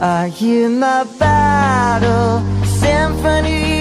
Uh, Are you my battle symphony?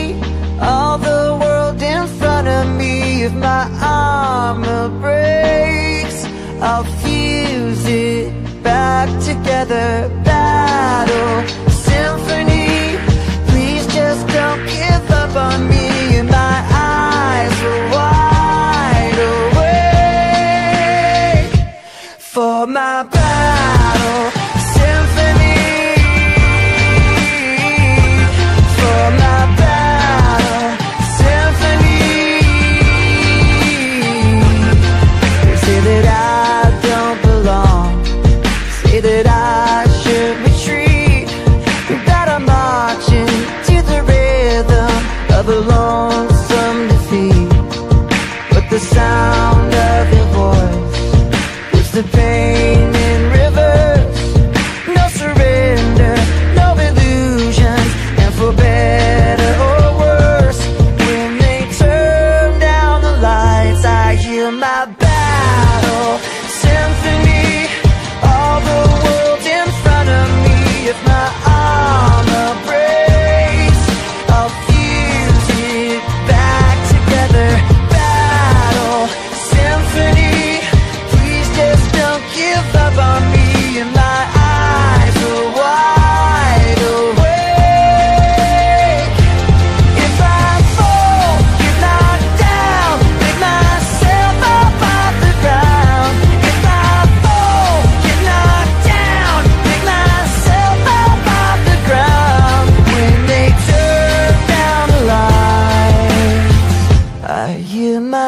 a lonesome defeat But the sound of your voice Was the pain in reverse. No surrender, no illusions And for better or worse When they turn down the lights I hear my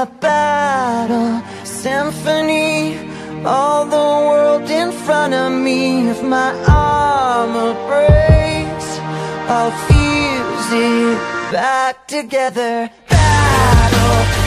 a battle symphony All the world in front of me. If my armor breaks I'll fuse it back together. Battle.